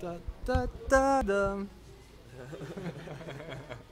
Da, da, da, da.